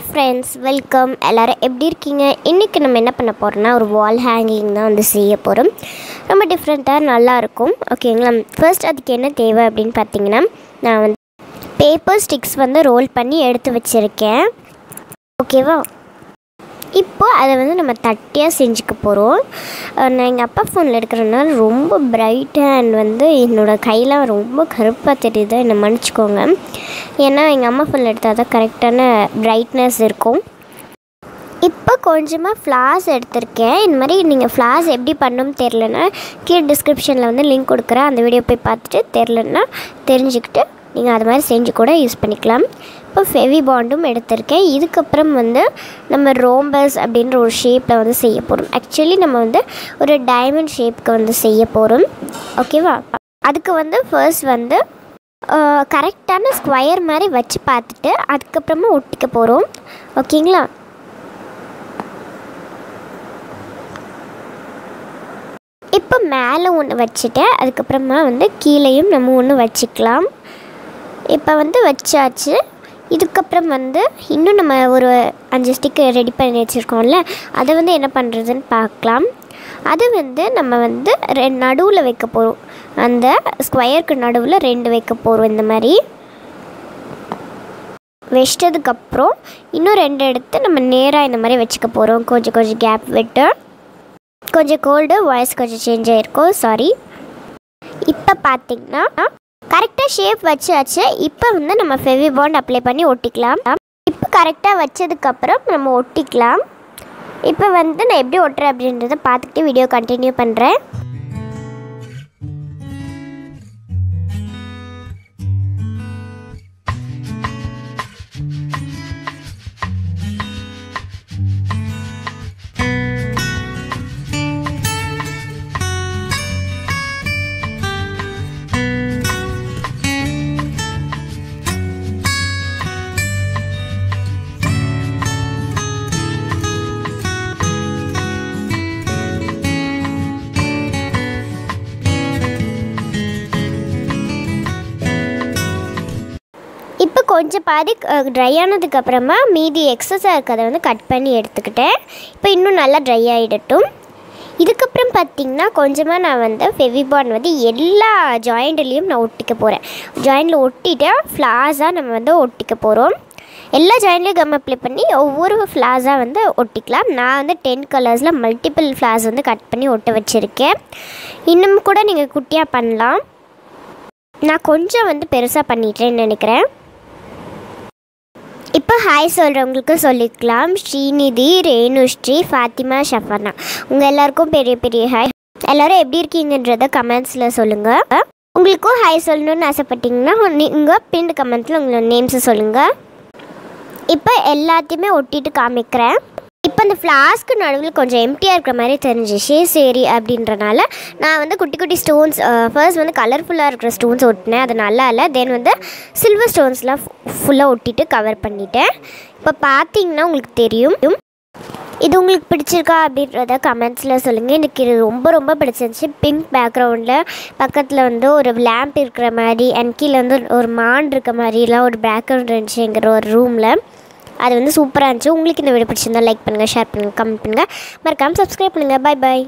Hi friends welcome எல்லோரும் எப்படி இருக்கீங்க? இன்றைக்கி நம்ம என்ன பண்ண போகிறோம்னா ஒரு வால் ஹேங்கிங் தான் வந்து செய்ய போகிறோம் ரொம்ப டிஃப்ரெண்ட்டாக நல்லாயிருக்கும் ஓகேங்களா ஃபர்ஸ்ட் அதுக்கு என்ன தேவை அப்படின்னு பார்த்தீங்கன்னா நான் வந்து பேப்பர் ஸ்டிக்ஸ் வந்து ரோல் பண்ணி எடுத்து வச்சுருக்கேன். ஓகேவா இப்போ அதை வந்து நம்ம தட்டியாக செஞ்சுக்க போகிறோம் நான் எங்கள் அப்பா ஃபோனில் எடுக்கிறனால ரொம்ப பிரைட்டாக அண்ட் வந்து என்னோடய கையெலாம் ரொம்ப கருப்பாக தெரியுது. என்னை மன்னிச்சிக்கோங்க. ஏன்னா எங்கள் அம்மா ஃபோனில் எடுத்தால் தான் கரெக்டான பிரைட்னஸ் இருக்கும். இப்போ கொஞ்சமாக ஃப்ளார்ஸ் எடுத்திருக்கேன். இந்த மாதிரி நீங்கள் ஃப்ளார்ஸ் எப்படி பண்ணணும் தெரிலனா கீழே டிஸ்கிரிப்ஷனில் வந்து லிங்க் கொடுக்குறேன். அந்த வீடியோ போய் பார்த்துட்டு தெரிலன்னா தெரிஞ்சுக்கிட்டு நீங்கள் அது மாதிரி செஞ்சு கூட யூஸ் பண்ணிக்கலாம். இப்போ ஃபெவி பாண்டும் எடுத்திருக்கேன். இதுக்கப்புறம் வந்து நம்ம ரோம்பஸ் அப்படின்ற ஒரு ஷேப்பில் வந்து செய்ய போகிறோம் ஆக்சுவலி நம்ம வந்து ஒரு டைமண்ட் ஷேப்புக்கு வந்து செய்ய போகிறோம் ஓகேவா அதுக்கு வந்து ஃபர்ஸ்ட் வந்து கரெக்டான ஸ்கொயர் மாதிரி வச்சு பார்த்துட்டு அதுக்கப்புறமா ஒட்டிக்க போகிறோம் ஓகேங்களா இப்போ மேலே ஒன்று வச்சுட்டு அதுக்கப்புறமா வந்து கீழேயும் நம்ம ஒன்று வச்சுக்கலாம். இப்போ வந்து வச்சாச்சு. இதுக்கப்புறம் வந்து இன்னும் நம்ம ஒரு அஞ்சு ஸ்டிக்கு ரெடி பண்ணி வச்சுருக்கோம்ல அதை வந்து என்ன பண்ணுறதுன்னு பார்க்கலாம். அது வந்து நம்ம வந்து ரெ நடுவில் வைக்க போகிறோம் அந்த ஸ்கொயருக்கு நடுவில் ரெண்டு வைக்க போகிறோம் இந்த மாதிரி. வச்சிட்டதுக்கப்புறம் இன்னும் ரெண்டு எடுத்து நம்ம நேராக இந்த மாதிரி வச்சுக்க போகிறோம் கொஞ்சம் கொஞ்சம் கேப் விட்டு. கொஞ்சம் கோல்டு வாய்ஸ் கொஞ்சம் சேஞ்ச் ஆகிருக்கும் சாரி இப்போ பார்த்திங்கன்னா கரெக்டாக ஷேப் வச்சாச்சு. இப்போ வந்து நம்ம ஃபெவி பாண்ட் அப்ளை பண்ணி ஒட்டிக்கலாம். இப்போ கரெக்டாக வச்சதுக்கப்புறம் நம்ம ஒட்டிக்கலாம். இப்போ வந்து நான் எப்படி ஒட்டுறேன் அப்படின்றத பார்த்துக்கிட்டு வீடியோ கண்டினியூ பண்ணுறேன் கொஞ்சம் பாதி ட்ரை ஆனதுக்கப்புறமா மீதி எக்ஸஸாக இருக்கிறத வந்து கட் பண்ணி எடுத்துக்கிட்டேன். இப்போ இன்னும் நல்லா ட்ரை ஆகிடட்டும் இதுக்கப்புறம் பார்த்திங்கன்னா கொஞ்சமாக நான் வந்து ஃபெவிபான் வந்து எல்லா ஜாயிண்ட்லேயும் நான் ஒட்டிக்க போகிறேன் ஜாயிண்டில் ஒட்டிட்டு ஃப்ளாஸாக நம்ம வந்து ஒட்டிக்க போகிறோம் எல்லா ஜாயின்லேயும் கம் அப்ளை பண்ணி ஒவ்வொரு ஃப்ளாஸாக வந்து ஒட்டிக்கலாம். நான் வந்து டென் கலர்ஸில் மல்டிபிள் ஃப்ளாஸ் வந்து கட் பண்ணி ஒட்ட வச்சுருக்கேன். இன்னும் கூட நீங்கள் குட்டியாக பண்ணலாம். நான் கொஞ்சம் வந்து பெருசாக பண்ணிட்டேன்னு நினைக்கிறேன். இப்போ ஹாய் சொல்கிறவங்களுக்கு சொல்லிக்கலாம். ஸ்ரீநிதி ரேணுஸ்ரீ ஃபாத்திமா ஷஃபனா. உங்கள் எல்லாருக்கும் பெரிய பெரிய ஹாய். எல்லோரும் எப்படி இருக்கீங்கன்றத கமெண்ட்ஸில் சொல்லுங்கள் உங்களுக்கும் ஹாய் சொல்லணும்னு ஆசைப்பட்டீங்கன்னா நீங்கள் பின் கமெண்ட்ஸில் உங்களோட நேம்ஸை சொல்லுங்கள் இப்போ எல்லாத்தையுமே ஒட்டிட்டு காமிக்கிறேன். இப்போ அந்த ஃப்ளாஸ்க்கு நடுவில் கொஞ்சம் எம்டியாக இருக்கிற மாதிரி தெரிஞ்சிச்சு சரி அப்படின்றனால நான் வந்து குட்டி குட்டி ஸ்டோன்ஸ் ஃபர்ஸ்ட் வந்து கலர்ஃபுல்லாக இருக்கிற ஸ்டோன்ஸ் ஒட்டினேன். அது நல்லா இல்லை. தென் வந்து சில்வர் ஸ்டோன்ஸ்லாம் ஃபுல்லாக ஒட்டிட்டு கவர் பண்ணிட்டேன். இப்போ பார்த்தீங்கன்னா உங்களுக்கு தெரியும். இது உங்களுக்கு பிடிச்சிருக்கா அப்படின்றத கமெண்ட்ஸில் சொல்லுங்கள் எனக்கு இது ரொம்ப ரொம்ப பிடிச்சிருந்துச்சி. பிங்க் பேக்ரவுண்டில் பக்கத்தில் வந்து ஒரு லேம்ப் இருக்கிற மாதிரி அண்ட் கீழே வந்து ஒரு மான் இருக்க மாதிரிலாம் ஒரு பேக்ரவுண்ட் இருந்துச்சுங்கிற ஒரு ரூமில் அது வந்து சூப்பராக இருந்துச்சு. உங்களுக்கு இந்த வீடியோ பிடிச்சிருந்தா லைக் பண்ணுங்கள் ஷேர் பண்ணுங்கள் கமெண்ட் பண்ணுங்கள் மறக்காமல் சப்ஸ்கிரைப் பண்ணுங்கள் பாய் பாய்